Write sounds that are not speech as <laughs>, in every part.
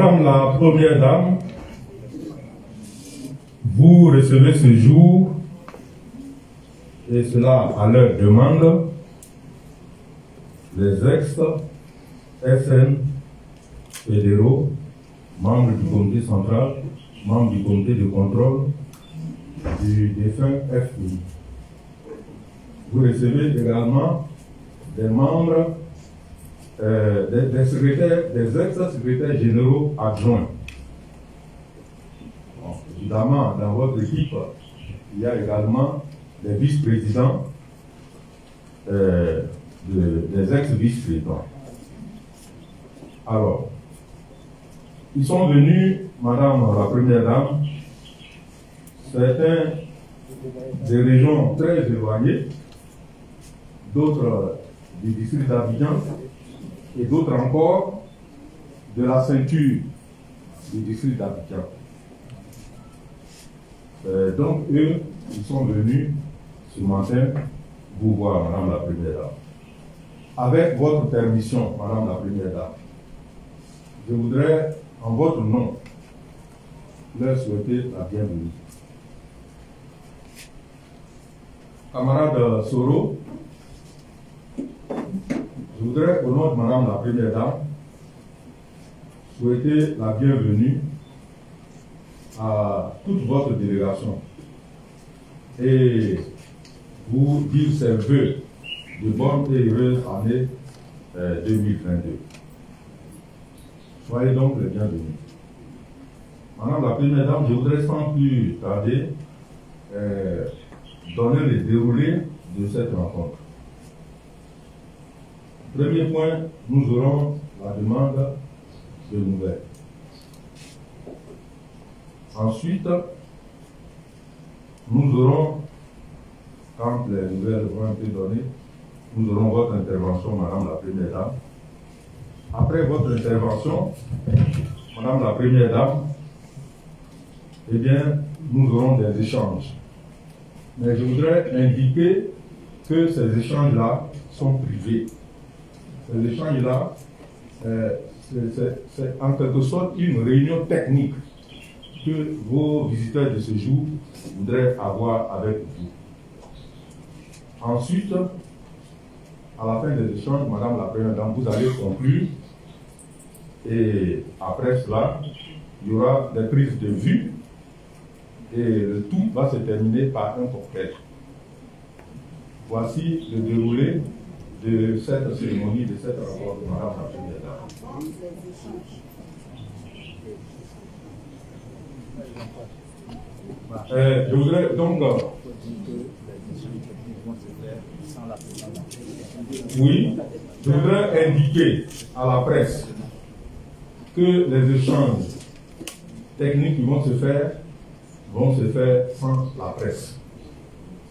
Madame la Première Dame, vous recevez ce jour, et cela à leur demande, les ex-SN fédéraux, membres du comité central, membres du comité de contrôle du défunt. Vous recevez également des membres des, secrétaires, des ex-secrétaires généraux adjoints. Évidemment, dans votre équipe, il y a également des vice-présidents, euh, de- des ex-vice-présidents. Alors, ils sont venus, Madame la Première Dame, certains des régions très éloignées, d'autres du district d'Abidjan, et d'autres encore de la ceinture du district d'Abidjan. Euh, donc, eux, ils sont venus ce matin vous voir, Madame la Première Dame. Avec votre permission, Madame la Première Dame, je voudrais, en votre nom, leur souhaiter la bienvenue. Camarade Soro, voudrais, au nom de Madame la Première Dame, souhaiter la bienvenue à toute votre délégation et vous dire ses voeux de bonne et heureuse année euh, 2022. Soyez donc les bienvenus. Madame la Première Dame, je voudrais sans plus tarder euh, donner le déroulé de cette rencontre. Premier point, nous aurons la demande de nouvelles. Ensuite, nous aurons, quand les nouvelles vont être données, nous aurons votre intervention, Madame la Première Dame. Après votre intervention, Madame la Première Dame, eh bien, nous aurons des échanges. Mais je voudrais indiquer que ces échanges-là sont privés. Euh, c'est- c'est c'est en quelque sorte une réunion technique que vos visiteurs de ce jour voudraient avoir avec vous. Ensuite, à la fin des échanges, Madame la Première Dame, vous allez conclure. Et après cela, il y aura des prises de vue. Et le tout va se terminer par un cocktail. Voici le déroulé de cette cérémonie, de cette rencontre de Première Dame. Euh, je voudrais donc, euh, oui, je voudrais indiquer à la presse que les échanges techniques qui vont se faire vont se faire sans la presse.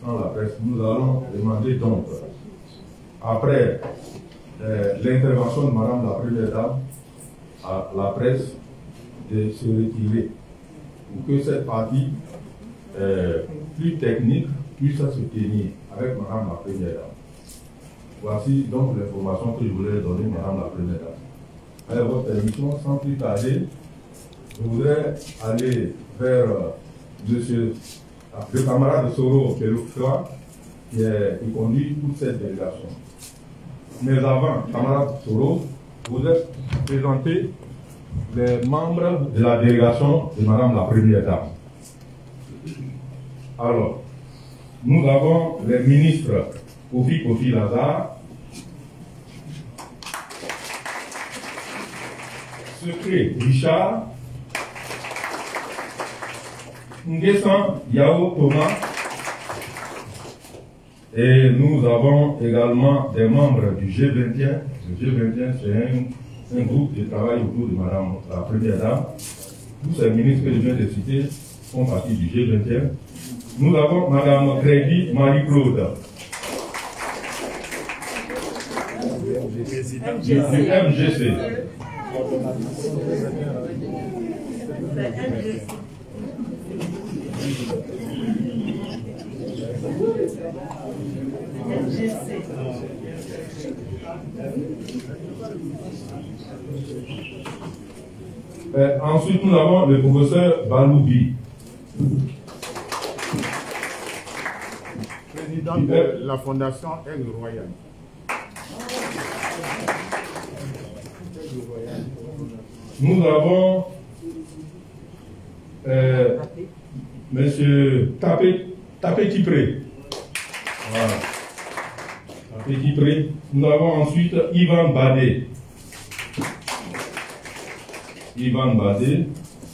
Sans la presse. Nous allons demander donc, après euh, l'intervention de Madame la Première Dame, à la presse de se retirer pour que cette partie euh, plus technique puisse se tenir avec Madame la Première Dame. Voici donc l'information que je voulais donner Madame la Première Dame. Avec votre permission, sans plus tarder, je voudrais aller vers euh, Monsieur, le camarade Soro Peloufra, qui, qui conduit toute cette délégation. Mais avant, camarade Soro, je voudrais présenter les membres de la délégation de Madame la Première Dame. Alors, nous avons les ministres Kofi Kofi Lazare, Secret Richard, Nguessan Yao Thomas, et nous avons également des membres du G21. Le G21, c'est un, un groupe de travail autour de Madame la Première Dame. Tous ces ministres que je viens de citer font partie du G21. Nous avons Madame Crédit Marie-Claude. Du, MGC. Euh, ensuite, nous avons le professeur Baloubi. Président de la Fondation Aigle Royale. Nous avons euh, Monsieur Tapé, Tapé Kipré. Voilà. Tapé Kipré. Nous avons ensuite Ivan Badé. Ivan Badé.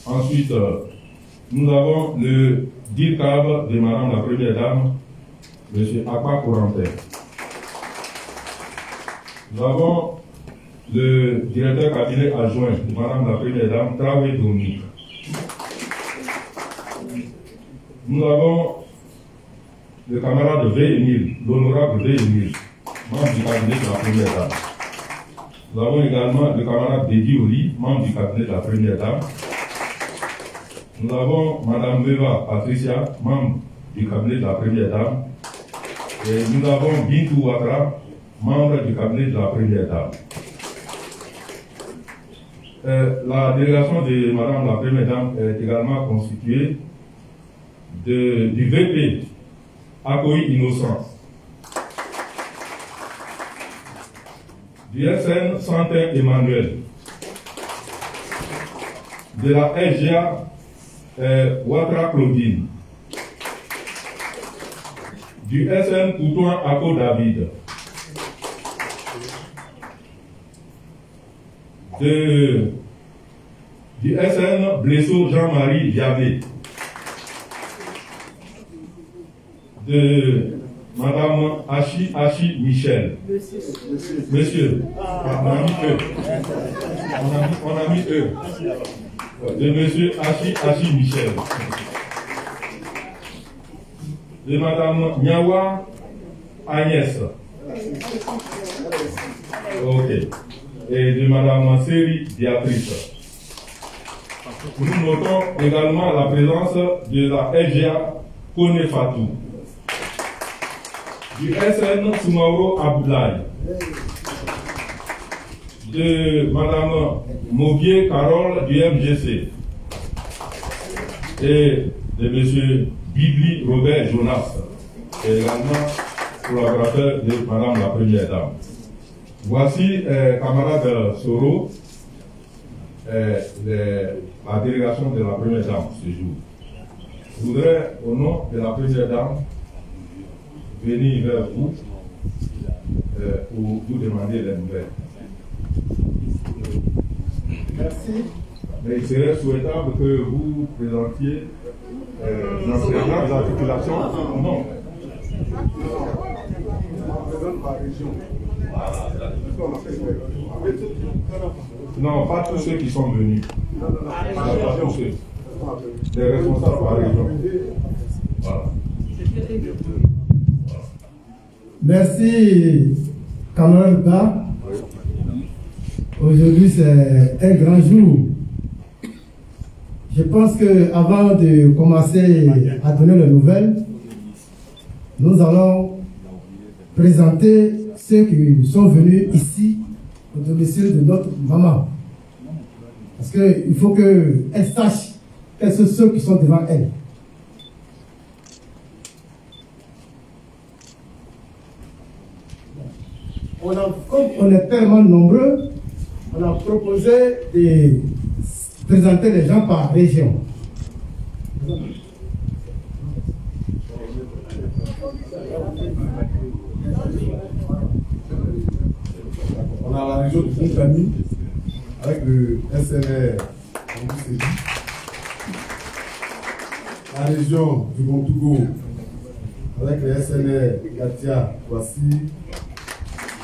Ensuite, euh, nous avons le DIRCAB de Madame la Première Dame, Monsieur Akpa Corentin. Nous avons le directeur cabinet adjoint de Madame la Première Dame, Travé Dominique. Nous avons le camarade V. Emile, l'honorable V. Emile, membre du cabinet de la Première Dame. Nous avons également le camarade Dédi Oli, membre du cabinet de la Première Dame. Nous avons Madame Meva Patricia, membre du cabinet de la Première Dame. Et nous avons Bintou Ouattara, membre du cabinet de la Première Dame. Euh, la délégation de Madame la Première Dame est également constituée de, du VP Accueil Innocent, du SN Santin Emmanuel, de la SGA euh, Ouattara Claudine, du SN Coutouin Ako David, de, du SN Blessot Jean-Marie Viavé, de Madame Hachi Hachi Michel. Monsieur. Ah, on a mis eux. On a mis, eux. De Monsieur Hachi Hachi Michel. De Madame Niawa Agnès. Ok et de Mme Seri Béatrice. Nous notons également la présence de la FGA Kone Fatou, du SN Sumaoro Abdoulaye, de Mme Mobier Carole du MGC et de M. Bibli Robert Jonas, également collaborateur de Mme la Première Dame. Voici, euh, camarade Soro, euh, la délégation de la Première Dame ce jour. Je voudrais, au nom de la Première Dame, venir vers vous euh, pour vous demander les nouvelles. Merci. Mais il serait souhaitable que vous présentiez euh, dans articulations. Non? Non, pas tous ceux qui sont venus. Pas tous ceux. Les responsables par région. Voilà. Merci, camarade Ba. Aujourd'hui, c'est un grand jour. Je pense que avant de commencer à donner les nouvelles, nous allons présenter ceux qui sont venus ici au domicile de notre maman. Parce qu'il faut qu'elle sache quels sont ceux qui sont devant elle. Comme on est tellement nombreux, on a proposé de présenter les gens par région. On a la région de Montagny avec le SNR La région du Montougo avec le SNR Gatia Voici.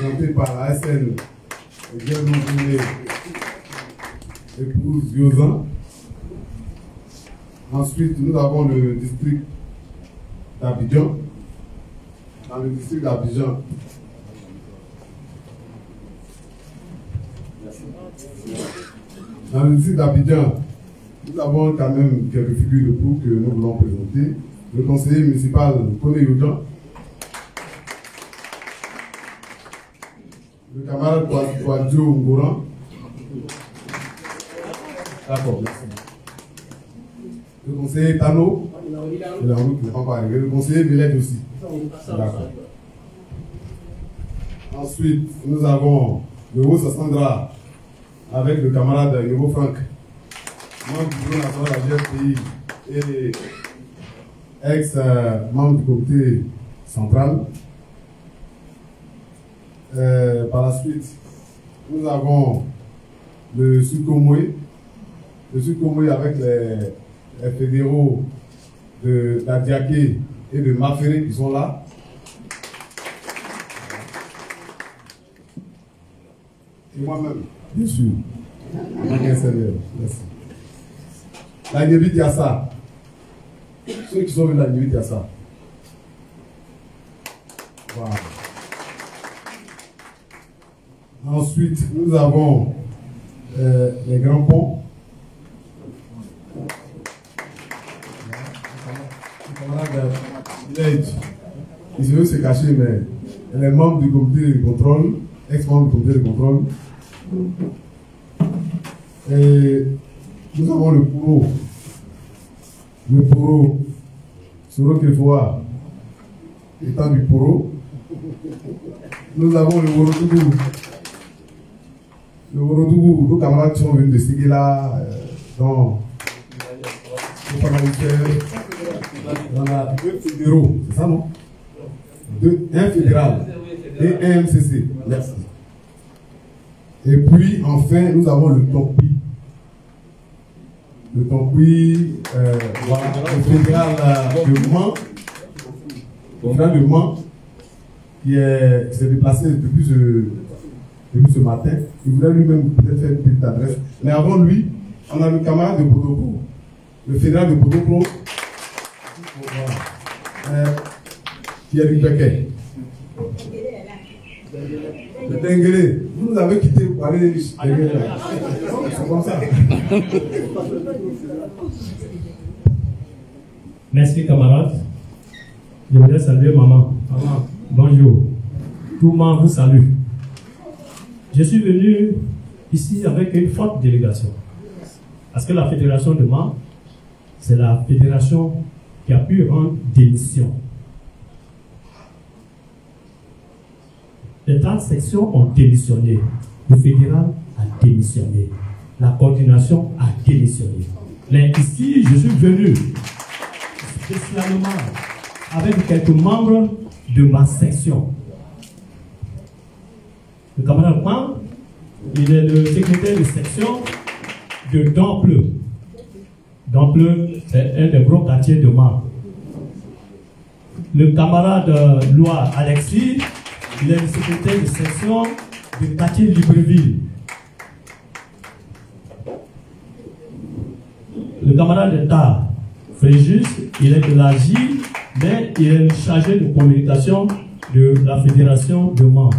présentée par la SN Guerre épouse Yosan. Ensuite, nous avons le district d'Abidjan. Dans le district d'Abidjan, dans le district d'Abidjan, nous avons quand même quelques figures de proue que nous voulons présenter. Le conseiller municipal Kone Yodan, le camarade Kwadjo Ngoran. D'accord, merci le conseiller Tano, il est en route, n'est pas arrivé, le conseiller Villette aussi. D'accord. Ensuite, nous avons le haut Sassandra avec le camarade Yogo Franck, membre du bureau national de la GFPI et ex-membre du comité central. Euh, par la suite, nous avons le Sukomwe, le Sukomwe avec les fédéraux de d'Adiaké et de Maféré qui sont là. Et moi-même, bien sûr. Merci. La Névite Yassa. Ceux qui sont venus de la Névite Yassa. Voilà. Ensuite, nous avons euh, les grands ponts. Il se veut se cacher, mais elle est membre du comité de contrôle, ex-membre du comité de contrôle. Et nous avons le Pouro. Le Pouro, sur Kefoa, étant du Pouro. Nous avons le Worodougou. Le Worodougou, nos camarades sont venus de Séguéla, euh, dans le dans la deux fédéraux, c'est ça non? Un fédéral et un MCC. Merci. Et puis enfin, nous avons le TOPI. Le TOPI, euh, voilà, le fédéral euh, de Mans, le fédéral de qui s'est déplacé depuis ce, depuis ce matin. Il voulait lui-même peut-être faire une petite adresse. Mais avant lui, on a le camarade de Bodopo, le fédéral de Bodopo, Thierry Becket. Le vous nous avez quitté pour aller C'est comme ça. Merci camarades. Je voudrais saluer maman. Maman, bonjour. Tout le monde vous salue. Je suis venu ici avec une forte délégation. Parce que la fédération de Mans, c'est la fédération qui a pu rendre démission. Les 30 sections ont démissionné. Le fédéral a démissionné. La coordination a démissionné. Mais ici, je suis venu spécialement avec quelques membres de ma section. Le camarade Pan, il est le secrétaire de section de Dample. Dample, c'est un des gros quartiers de Mans. Le camarade Loire Alexis, il est le secrétaire de section du quartier Libreville. Le camarade d'État, Fréjus, il est de l'AGI, mais il est chargé de communication de la Fédération de Mans.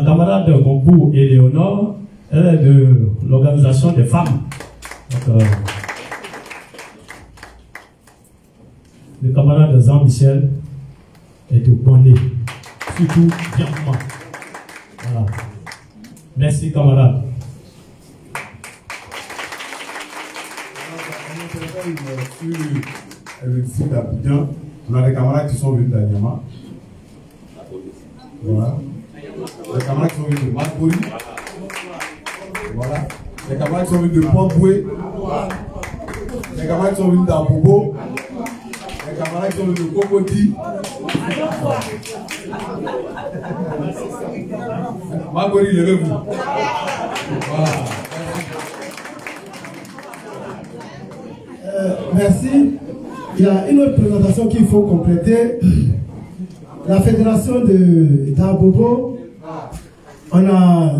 La camarade Gombou Éléonore, elle est de l'organisation des femmes. Donc, euh, le camarade Jean-Michel est au bonnet, surtout bien Voilà. Merci, camarade. On a des camarades qui sont venus d'Anyama. Voilà. Les camarades sont venus de Malpoli. Voilà. Les camarades sont venus de Port-Boué. Les camarades sont venus d'Abobo. Les camarades sont venus de Cocody. Magori, levez-vous. Voilà. Euh, merci. Il y a une autre présentation qu'il faut compléter. La fédération de d'Abobo, on a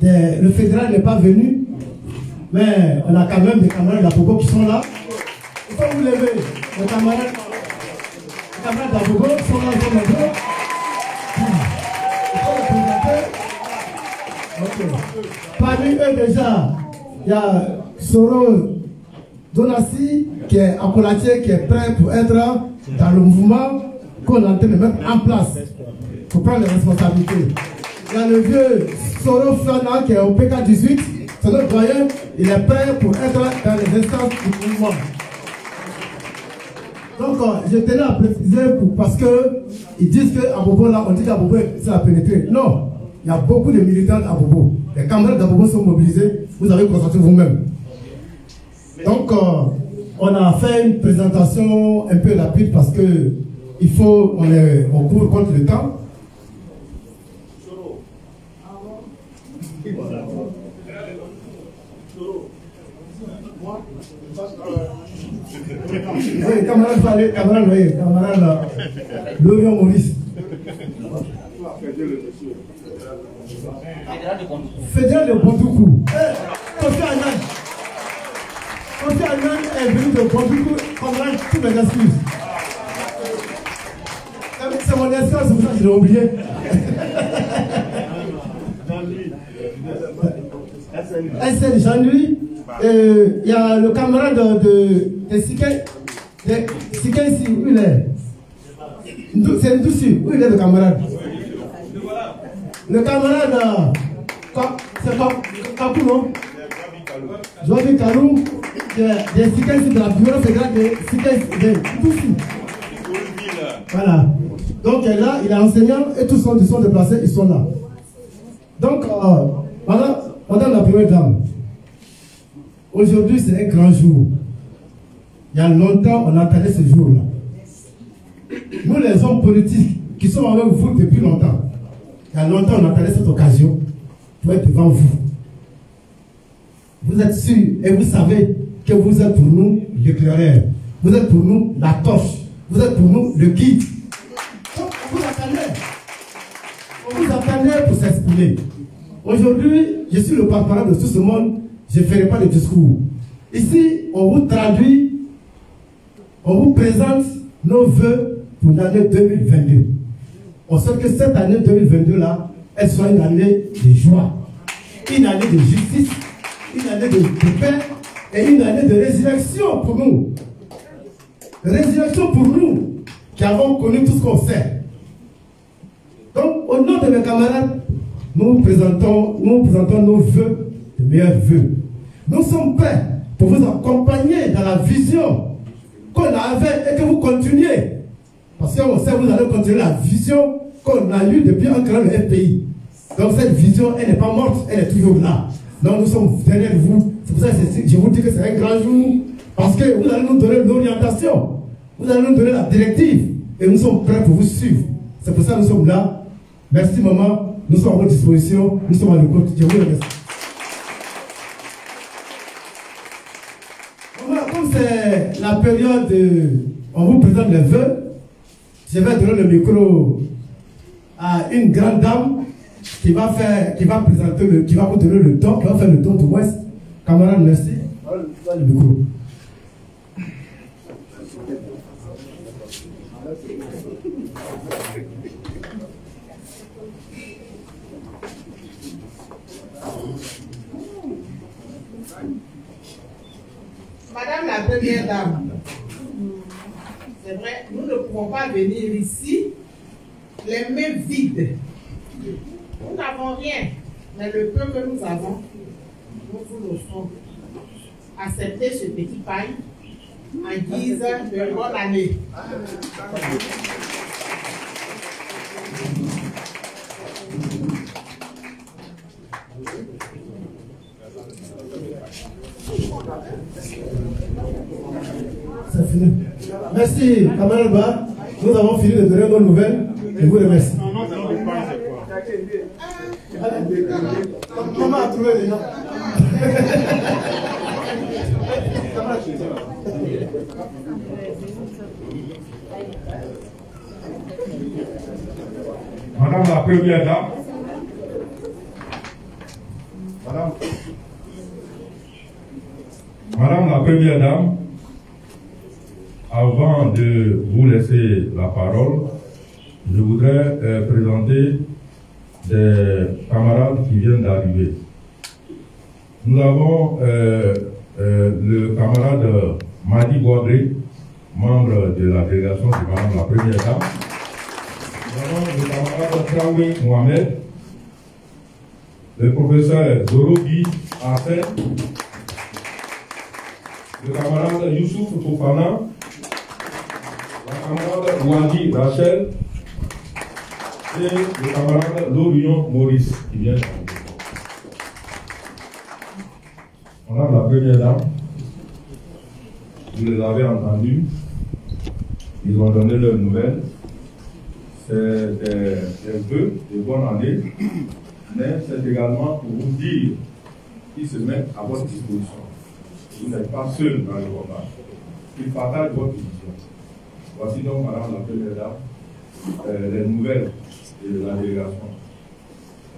des- le fédéral n'est pas venu, mais on a quand même des camarades d'Abobo qui sont là. Il faut vous lever. Les camarades, camarades sont là, sont nombreux. Il faut les présenter. Parmi eux déjà, il y a Soro Donassi qui est accolatier, qui est prêt pour être dans le mouvement qu'on est en train de mettre en place pour prendre les responsabilités. Il y a le vieux Soro Fana qui est au PK18, c'est notre il est prêt pour être dans les instances du mouvement. Donc, euh, je tenais à préciser pour- parce que ils disent qu'à Bobo, là, on dit qu'à Bobo, c'est à pénétrer. Non, il y a beaucoup de militants à Bobo. Les camarades d'Abobo sont mobilisés, vous avez constaté vous-même. Donc, euh, on a fait une présentation un peu rapide parce que il faut, on est, on court contre le temps. Oui, camarade Fallé, camarade, oui, camarade là, Lorion Maurice. Fédéral de Bondoukou. Eh, Kofi Annan. Kofi est venu de Bondoukou, camarade, toutes mes excuses. C'est mon excuse, c'est pour ça que je oublié. Jean-Louis, euh, il y a le camarade de, de Siké, Siké ici, où il est? C'est Ndoussi, où il est le camarade? Le camarade, euh, c'est Ka- Kakou, non Jovi Kalou, de, Siké ici, de la bureau fédéral de Siké de Ndoussi. Voilà. Donc là, il est enseignant et tous sont, ils sont déplacés, ils sont là. Donc, euh, madame, madame la première dame, aujourd'hui c'est un grand jour. Il y a longtemps, on attendait ce jour-là. Nous, les hommes politiques qui sommes avec vous depuis longtemps, il y a longtemps, on attendait cette occasion pour être devant vous. Vous êtes sûrs et vous savez que vous êtes pour nous l'éclaireur. Vous êtes pour nous la torche. Vous êtes pour nous le guide. Donc, on vous attendait. On vous attendait pour s'exprimer. Aujourd'hui, je suis le porte-parole de tout ce monde. Je ne ferai pas de discours. Ici, on vous traduit, on vous présente nos voeux pour l'année 2022. On sait que cette année 2022-là, elle soit une année de joie, une année de justice, une année de, paix et une année de résurrection pour nous. Résurrection pour nous qui avons connu tout ce qu'on sait. Donc, au nom de mes camarades, nous présentons, nous présentons nos voeux, meilleurs voeux. Nous sommes prêts pour vous accompagner dans la vision qu'on avait et que vous continuez. Parce qu'on sait que vous allez continuer la vision qu'on a eue depuis un grand FPI. Donc cette vision, elle n'est pas morte, elle est toujours là. Donc nous sommes derrière vous. C'est pour ça que je vous dis que c'est un grand jour. Parce que vous allez nous donner l'orientation. Vous allez nous donner la directive. Et nous sommes prêts pour vous suivre. C'est pour ça que nous sommes là. Merci maman. Nous sommes à votre disposition. Nous sommes à l'écoute. Je vous remercie. Maman, comme c'est la période, de- on vous présente les vœux, je vais donner le micro à une grande dame qui va faire, qui va présenter le, qui va vous donner le temps, qui va faire le tour du Ouest. Camarade, merci. Le micro. Madame première dame, c'est vrai, nous ne pouvons pas venir ici les mains vides. Nous n'avons rien, mais le peu que nous avons, nous vous accepter ce petit pain en guise de bonne année. C'est fini. Merci, camarade Ba. Nous avons fini de donner nos nouvelles. Je vous remercie. Maman a trouvé les gens. Madame la Première Dame, Madame, Madame la Première Dame, de vous laisser la parole, je voudrais euh, présenter des camarades qui viennent d'arriver. Nous avons euh, euh, le camarade Madi Boadré, membre de la délégation de la Première Dame. Nous avons le camarade Traoué Mohamed, le professeur Zorobi Hassan, le camarade Youssouf Fofana, camarade Wadi Rachel et le camarade Lorion Maurice qui vient. On a la première dame, vous les avez entendus, ils ont donné leurs nouvelles c'est des, vœux de bonne année, mais c'est également pour vous dire qu'ils se mettent à votre disposition. Vous n'êtes pas seul dans le combat. Ils partagent votre vision. Voici donc, Madame la Première Dame, les nouvelles de la délégation.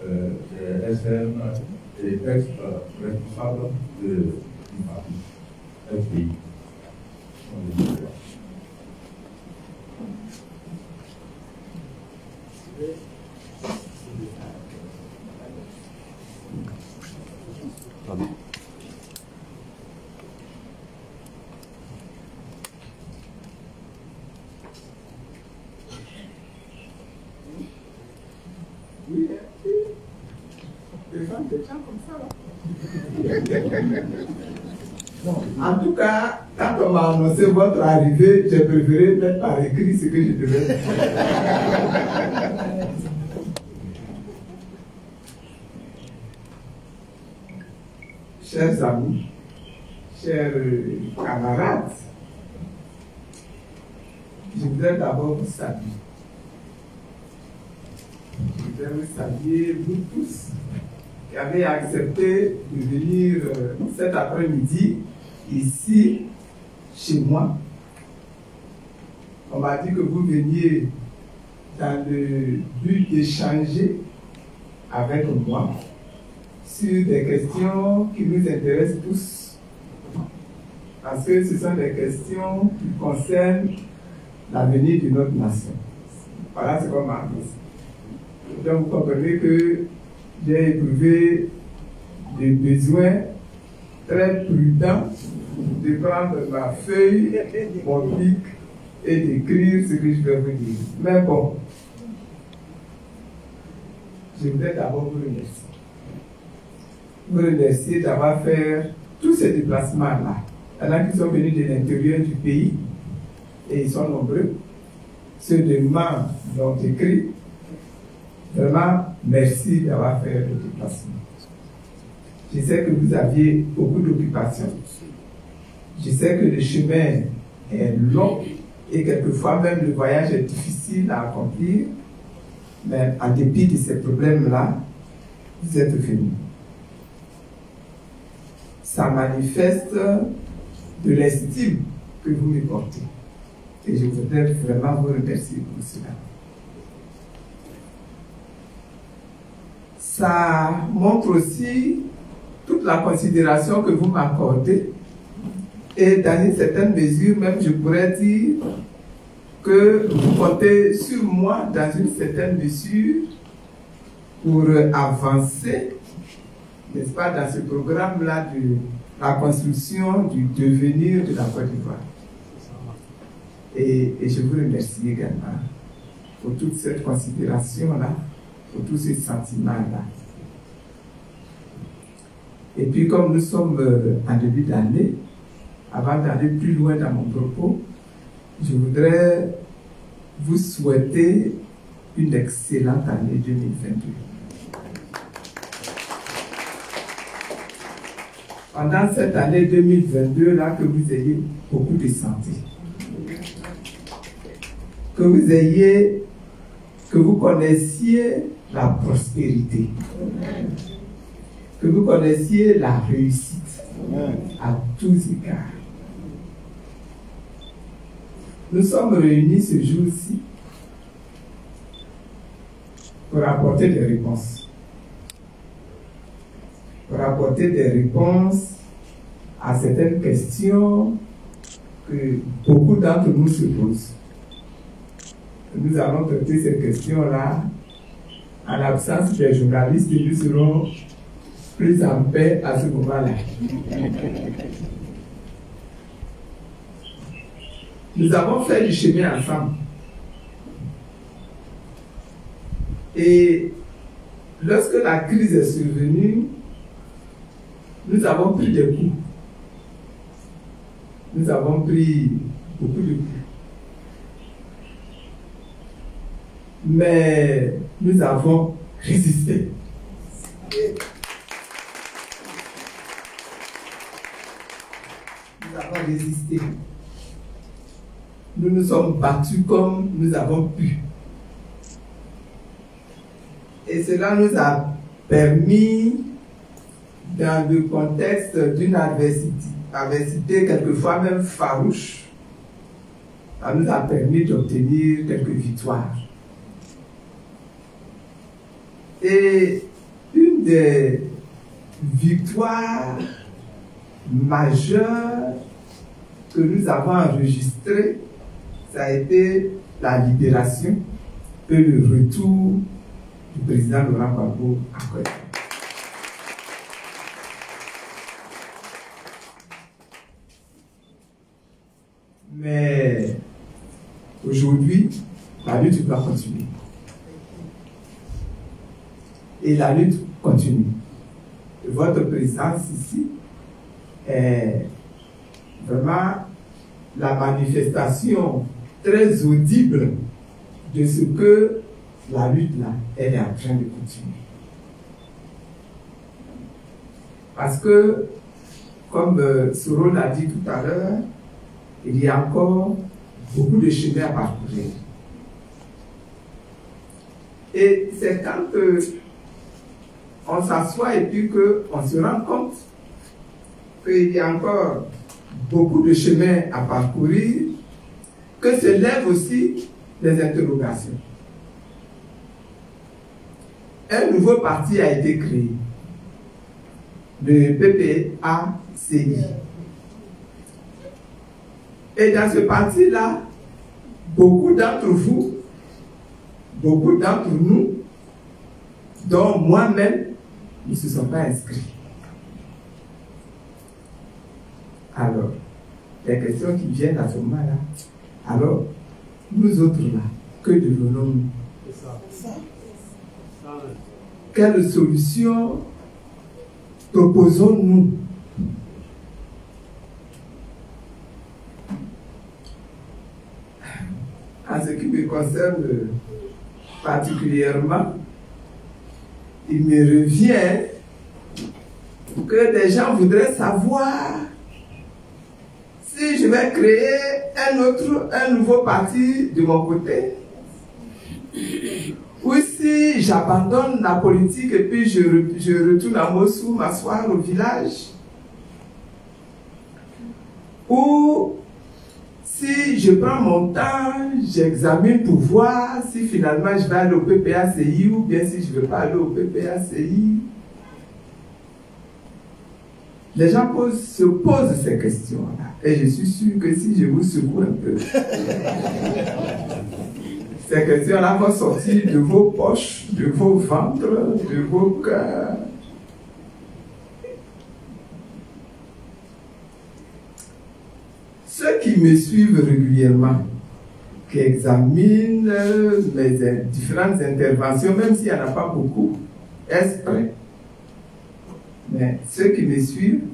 Euh, des SM et ex-responsables de, du FPI. En tout cas, quand on m'a annoncé votre arrivée, j'ai préféré mettre par écrit ce que je devais faire. <laughs> Chers amis, chers camarades, je voudrais d'abord vous saluer. Je voudrais vous saluer, vous tous, qui avez accepté de venir euh, cet après-midi ici, chez moi. On m'a dit que vous veniez dans le but d'échanger avec moi sur des questions qui nous intéressent tous. Parce que ce sont des questions qui concernent l'avenir de notre nation. Voilà ce qu'on m'a dit. Donc vous comprenez que j'ai éprouvé des besoins très prudents de prendre ma feuille, mon pic et d'écrire ce que je vais vous dire. Mais bon, je voudrais d'abord vous remercier. Vous remercier d'avoir fait tous ces déplacements-là. Il y sont venus de l'intérieur du pays et ils sont nombreux. Ceux de membres l'ont écrit. Vraiment, merci d'avoir fait le déplacement. Je sais que vous aviez beaucoup d'occupations. Je sais que le chemin est long et quelquefois même le voyage est difficile à accomplir. Mais en dépit de ces problèmes-là, vous êtes venus. Ça manifeste de l'estime que vous me portez. Et je voudrais vraiment vous remercier pour cela. Ça montre aussi toute la considération que vous m'accordez. Et dans une certaine mesure, même je pourrais dire que vous comptez sur moi dans une certaine mesure pour avancer, n'est-ce pas, dans ce programme-là de la construction du devenir de la Côte d'Ivoire. Et, je vous remercie également pour toute cette considération-là, pour tous ces sentiments-là. Et puis, comme nous sommes en début d'année, avant d'aller plus loin dans mon propos, je voudrais vous souhaiter une excellente année 2022. pendant cette année 2022 là que vous ayez beaucoup de santé. Que vous ayez, que vous connaissiez la prospérité. Que vous connaissiez la réussite à tous égards. Nous sommes réunis ce jour-ci pour apporter des réponses. Pour apporter des réponses à certaines questions que beaucoup d'entre nous se posent. Nous allons traiter ces questions-là en l'absence des journalistes et nous serons plus en paix à ce moment-là. Nous avons fait du chemin ensemble. Et lorsque la crise est survenue, nous avons pris des coups. Nous avons pris beaucoup de coups. Mais nous avons résisté. Nous avons résisté. Nous nous sommes battus comme nous avons pu. Et cela nous a permis, dans le contexte d'une adversité, adversité quelquefois même farouche, nous a permis d'obtenir quelques victoires. Et une des victoires majeures que nous avons enregistrées, ça a été la libération et le retour du président Laurent Gbagbo à Côte Mais aujourd'hui, la lutte doit continuer. Et la lutte continue. Votre présence ici est vraiment la manifestation très audible de ce que la lutte là, elle est en train de continuer. Parce que, comme euh, Soro l'a dit tout à l'heure, il y a encore beaucoup de chemin à parcourir. Et c'est quand euh, on s'assoit et puis qu'on se rend compte qu'il y a encore beaucoup de chemin à parcourir, que se lèvent aussi des interrogations. Un nouveau parti a été créé, le PPACI. Et dans ce parti-là, beaucoup d'entre vous, beaucoup d'entre nous, dont moi-même, ne se sont pas inscrits. Alors, les questions qui viennent à ce moment-là, alors, nous autres là, que devenons-nous? Quelle solution proposons-nous? En ce qui me concerne particulièrement, il me revient que des gens voudraient savoir si je vais créer un autre, un nouveau parti de mon côté, ou si j'abandonne la politique et puis je, je retourne à Moscou m'asseoir au village, ou si je prends mon temps, j'examine pour voir si finalement je vais aller au PPACI ou bien si je ne veux pas aller au PPACI. Les gens se posent ces questions-là. Et je suis sûr que si je vous secoue un peu, <laughs> ces questions-là vont sortir de vos poches, de vos ventres, de vos cœurs. Ceux qui me suivent régulièrement, qui examinent mes différentes interventions, même s'il n'y en a pas beaucoup, est prêt Mais ceux qui me suivent,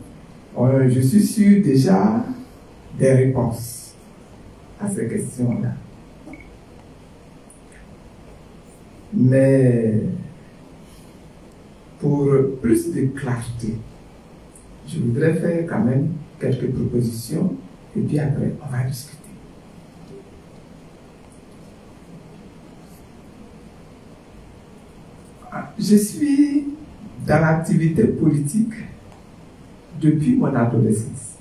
euh, je suis sûr déjà des réponses à ces questions-là. Mais pour plus de clarté, je voudrais faire quand même quelques propositions et puis après, on va discuter. Ah, je suis dans l'activité politique depuis mon adolescence.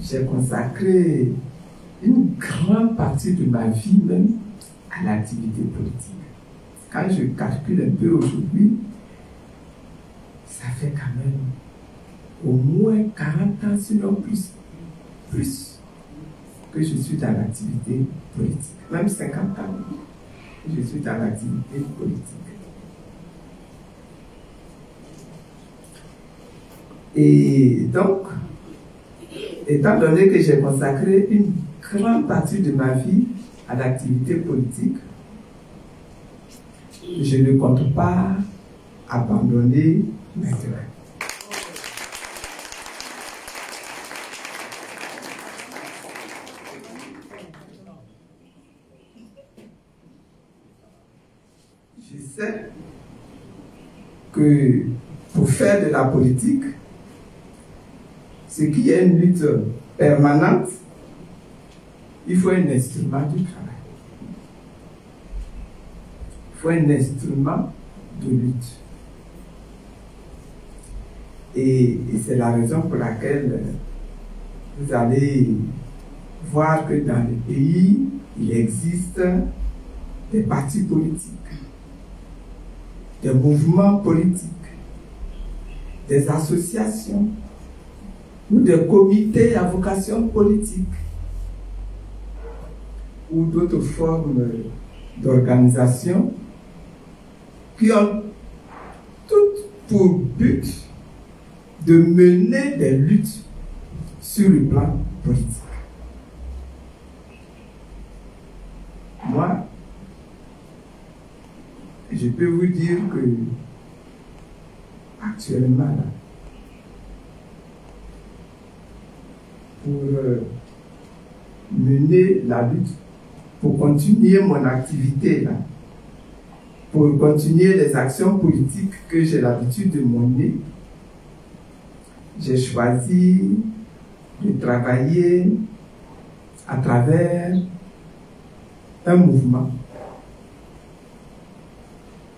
J'ai consacré une grande partie de ma vie même à l'activité politique. Quand je calcule un peu aujourd'hui, ça fait quand même au moins 40 ans, sinon plus, plus que je suis dans l'activité politique. Même 50 ans, je suis dans l'activité politique. Et donc, étant donné que j'ai consacré une grande partie de ma vie à l'activité politique, je ne compte pas abandonner maintenant. Je sais pour faire de la politique, ce qui est une lutte permanente, il faut un instrument du travail. Il faut un instrument de lutte. Et, c'est la raison pour laquelle vous allez voir que dans le pays, il existe des partis politiques, des mouvements politiques, des associations ou des comités à vocation politique ou d'autres formes d'organisation qui ont toutes pour but de mener des luttes sur le plan politique. Moi, je peux vous dire que actuellement, pour euh, mener la lutte, pour continuer mon activité là, pour continuer les actions politiques que j'ai l'habitude de mener, j'ai choisi de travailler à travers un mouvement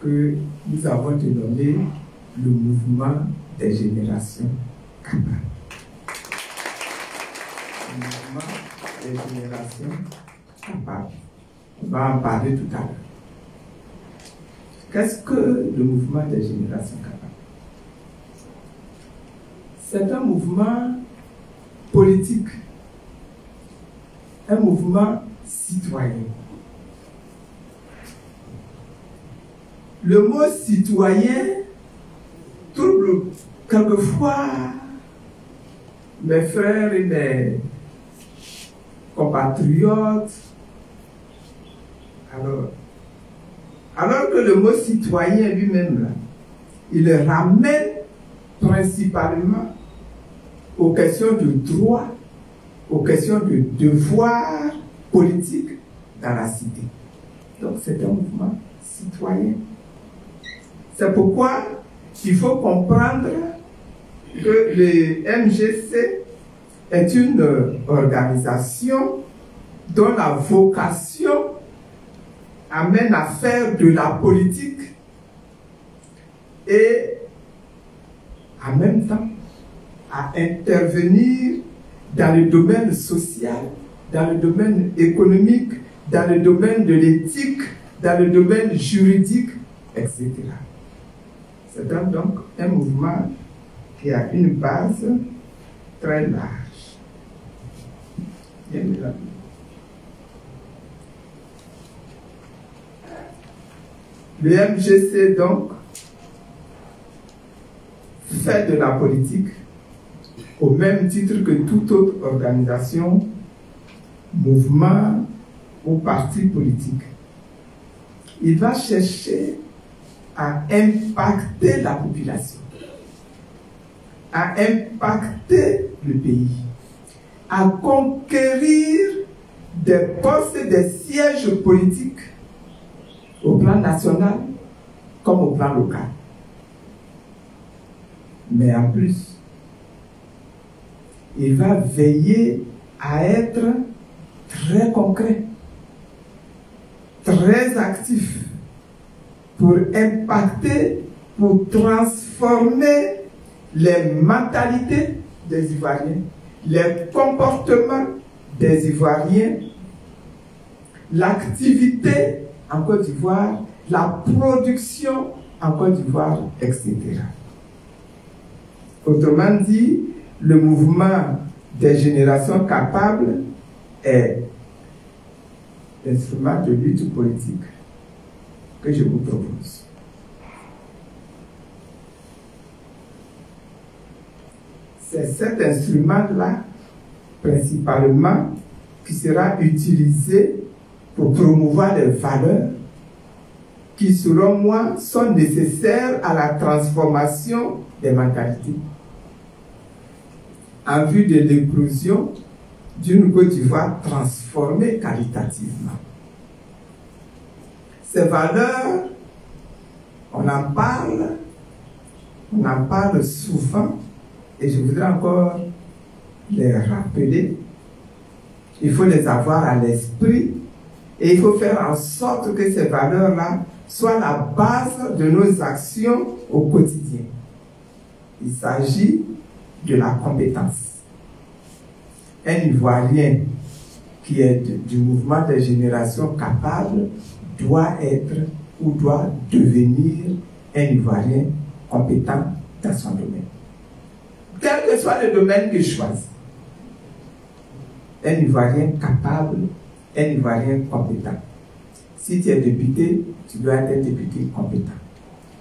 que nous avons dénommé le mouvement des générations capables. Le mouvement des générations capables. On va en parler tout à l'heure. Qu'est-ce que le mouvement des générations capables C'est un mouvement politique, un mouvement citoyen. Le mot citoyen trouble quelquefois mes frères et mes compatriotes. Alors, alors que le mot citoyen lui-même, il ramène principalement aux questions de droit, aux questions de devoir politique dans la cité. Donc c'est un mouvement citoyen. C'est pourquoi il faut comprendre que le MGC est une organisation dont la vocation amène à faire de la politique et en même temps à intervenir dans le domaine social, dans le domaine économique, dans le domaine de l'éthique, dans le domaine juridique, etc. C'est donc un mouvement qui a une base très large. Le MGC, donc, fait de la politique au même titre que toute autre organisation, mouvement ou parti politique. Il va chercher à impacter la population, à impacter le pays, à conquérir des postes des sièges politiques au plan national comme au plan local. Mais en plus, il va veiller à être très concret, très actif pour impacter, pour transformer les mentalités des Ivoiriens, les comportements des Ivoiriens, l'activité en Côte d'Ivoire, la production en Côte d'Ivoire, etc. Autrement dit, le mouvement des générations capables est l'instrument de lutte politique que je vous propose. C'est cet instrument-là, principalement, qui sera utilisé pour promouvoir les valeurs qui, selon moi, sont nécessaires à la transformation des mentalités en vue de l'éclosion d'une Côte d'Ivoire transformée qualitativement. Ces valeurs, on en parle, on en parle souvent, et je voudrais encore les rappeler. Il faut les avoir à l'esprit et il faut faire en sorte que ces valeurs-là soient la base de nos actions au quotidien. Il s'agit de la compétence. Un Ivoirien qui est du mouvement des générations capables doit être ou doit devenir un Ivoirien compétent dans son domaine. Quel que soit le domaine qu'il choisit. Un Ivoirien capable, un Ivoirien compétent. Si tu es député, tu dois être un député compétent.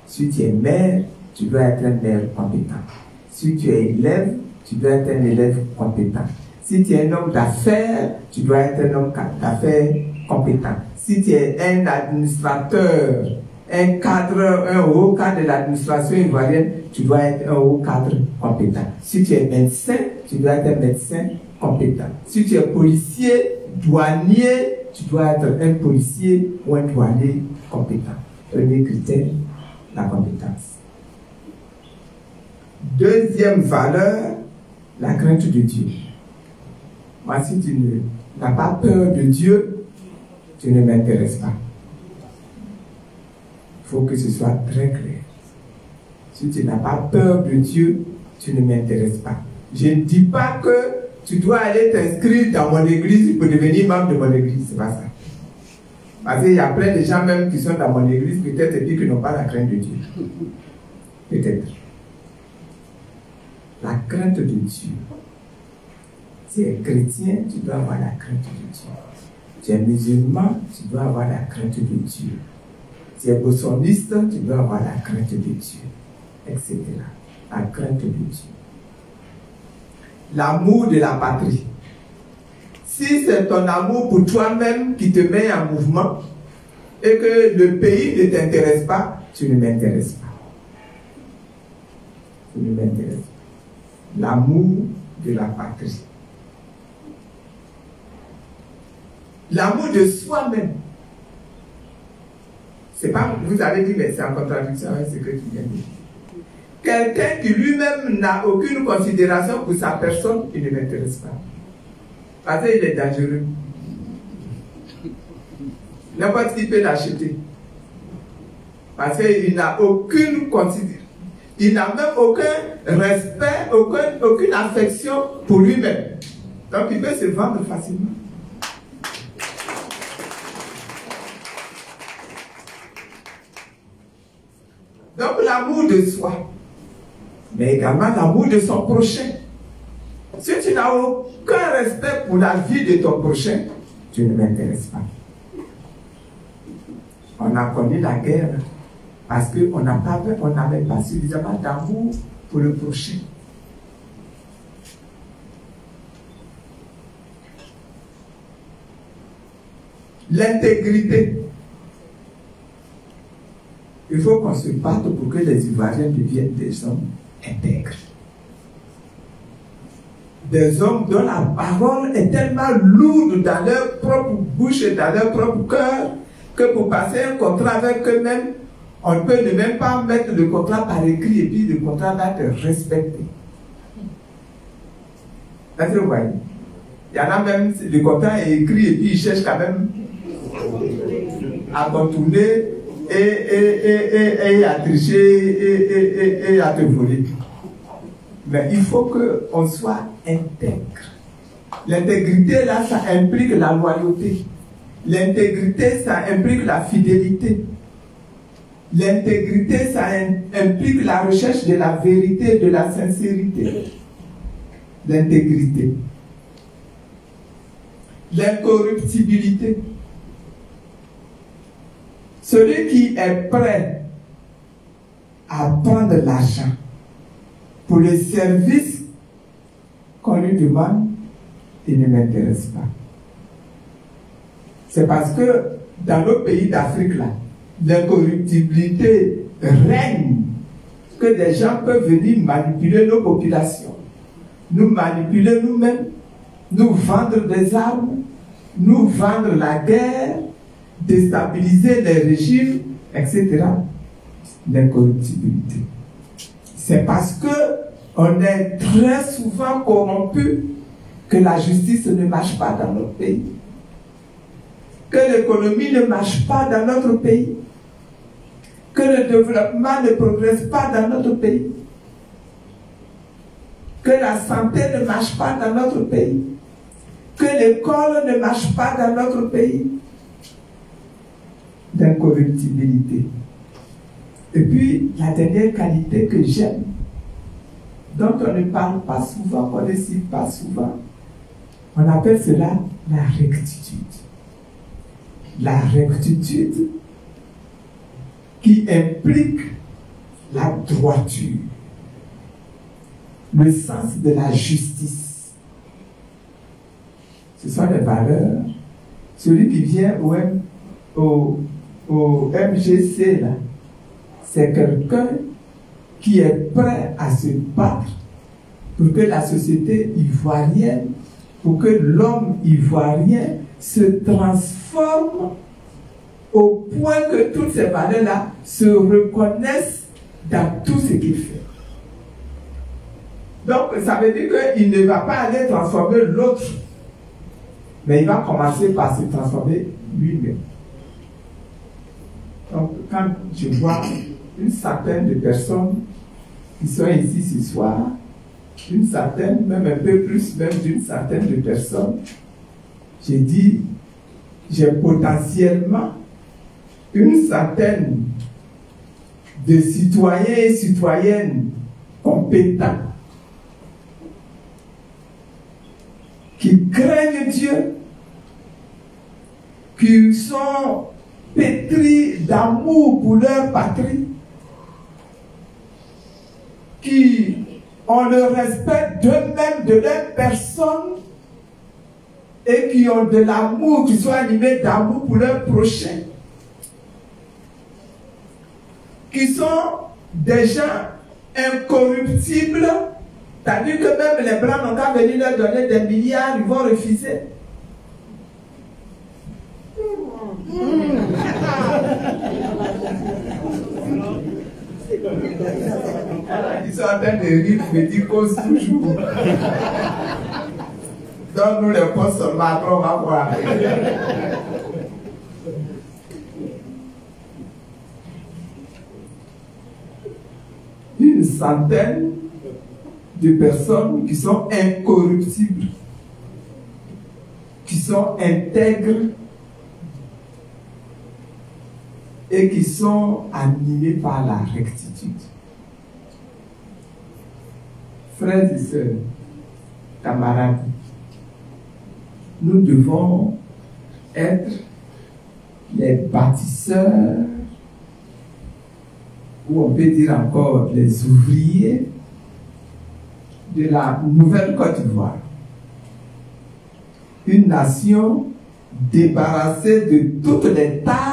Si tu es maire, tu dois être un maire compétent. Si tu es élève, tu dois être un élève compétent. Si tu es un homme d'affaires, tu dois être un homme d'affaires compétent. Si tu es un administrateur, un cadre, un haut cadre de l'administration ivoirienne, tu dois être un haut cadre compétent. Si tu es médecin, tu dois être un médecin compétent. Si tu es policier, douanier, tu dois être un policier ou un douanier compétent. Premier critère, la compétence. Deuxième valeur, la crainte de Dieu. Moi, si tu n'as pas peur de Dieu, tu ne m'intéresses pas. Il faut que ce soit très clair. Si tu n'as pas peur de Dieu, tu ne m'intéresses pas. Je ne dis pas que tu dois aller t'inscrire dans mon église pour devenir membre de mon église. C'est pas ça. Parce qu'il y a plein de gens même qui sont dans mon église, peut-être et qui n'ont pas la crainte de Dieu. Peut-être la crainte de Dieu. Si tu es chrétien, tu dois avoir la crainte de Dieu. Tu es musulman, tu dois avoir la crainte de Dieu. Tu es bossoniste, tu dois avoir la crainte de Dieu, etc. La crainte de Dieu. L'amour de la patrie. Si c'est ton amour pour toi-même qui te met en mouvement et que le pays ne t'intéresse pas, tu ne m'intéresses pas. Tu ne m'intéresses pas l'amour de la patrie. L'amour de soi-même. C'est pas, vous avez dit, mais c'est en contradiction avec ce que tu viens de dire. Quelqu'un qui lui-même n'a aucune considération pour sa personne, il ne m'intéresse pas. Parce qu'il est dangereux. N'importe qui peut l'acheter. Parce qu'il n'a aucune considération il n'a même aucun respect, aucune affection pour lui-même. Donc il peut se vendre facilement. Donc l'amour de soi, mais également l'amour de son prochain. Si tu n'as aucun respect pour la vie de ton prochain, tu ne m'intéresses pas. On a connu la guerre parce qu'on n'avait pas suffisamment d'amour pour le prochain. L'intégrité. Il faut qu'on se batte pour que les Ivoiriens deviennent des hommes intègres. Des hommes dont la parole est tellement lourde dans leur propre bouche et dans leur propre cœur que pour passer un contrat avec eux-mêmes, On ne peut même pas mettre le contrat par écrit et puis le contrat va être respecté. Est-ce que vous voyez? Il y en a même, le contrat est écrit et puis ils cherchent quand même à contourner et, et, et, et, à tricher et, à te voler. Mais il faut qu'on soit intègre. L'intégrité, là, ça implique la loyauté. L'intégrité, ça implique la fidélité. L'intégrité, ça implique la recherche de la vérité, de la sincérité. L'intégrité. L'incorruptibilité. Celui qui est prêt à prendre l'argent pour les services qu'on lui demande, il ne m'intéresse pas. C'est parce que dans nos pays d'Afrique, là, l'incorruptibilité règne, que des gens peuvent venir manipuler nos populations, nous manipuler nous-mêmes, nous vendre des armes, nous vendre la guerre, déstabiliser les régimes, etc. L'incorruptibilité. C'est parce que on est très souvent corrompu que la justice ne marche pas dans notre pays, que l'économie ne marche pas dans notre pays, que le développement ne progresse pas dans notre pays, que la santé ne marche pas dans notre pays, que l'école ne marche pas dans notre pays, d'incorruptibilité. Et puis, la dernière qualité que j'aime, dont on ne parle pas souvent, on ne cite pas souvent, on appelle cela la rectitude. La rectitude qui implique la droiture, le sens de la justice. Ce sont les valeurs. Celui qui vient au, au, au MGC, là, c'est quelqu'un qui est prêt à se battre pour que la société ivoirienne, pour que l'homme ivoirien se transforme au point que toutes ces valeurs-là se reconnaissent dans tout ce qu'il fait. Donc, ça veut dire qu'il ne va pas aller transformer l'autre, mais il va commencer par se transformer lui-même. Donc, quand je vois une centaine de personnes qui sont ici ce soir, une centaine, même un peu plus, même d'une centaine de personnes, j'ai dit, j'ai potentiellement une centaine de citoyens et citoyennes compétents qui craignent Dieu, qui sont pétris d'amour pour leur patrie, qui ont le respect d'eux-mêmes, de leur personne, et qui ont de l'amour, qui sont animés d'amour pour leur prochain, qui sont des gens incorruptibles, tandis que même les Blancs n'ont qu'à venir leur donner des milliards, ils vont refuser. Ils sont en train de rire, ils causent toujours. Donne-nous les postes Macron, on va voir. Une centaine de personnes qui sont incorruptibles, qui sont intègres et qui sont animés par la rectitude. Frères et sœurs, camarades, nous devons être les bâtisseurs, ou on peut dire encore les ouvriers de la nouvelle Côte d'Ivoire. Une nation débarrassée de toutes les tares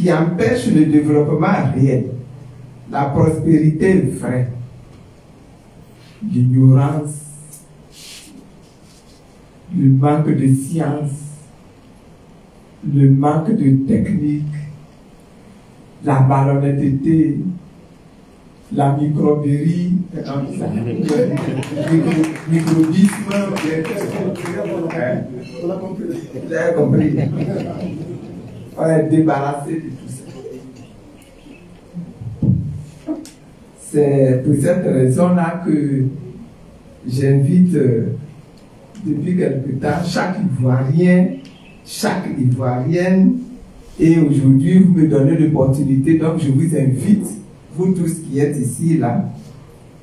qui empêchent le développement réel, la prospérité vraie, l'ignorance, le manque de science, le manque de technique, la malhonnêteté, la microberie, le <laughs> microbisme. Vous avez compris. On débarrassé de tout ça. C'est pour cette raison-là que j'invite euh, depuis quelque temps chaque Ivoirien, chaque Ivoirienne, et aujourd'hui vous me donnez l'opportunité, donc je vous invite, vous tous qui êtes ici, là,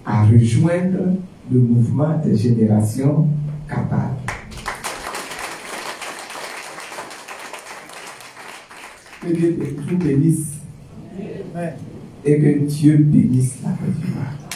à rejoindre le mouvement des générations capables. Que Dieu vous bénisse et que Dieu bénisse la Côte.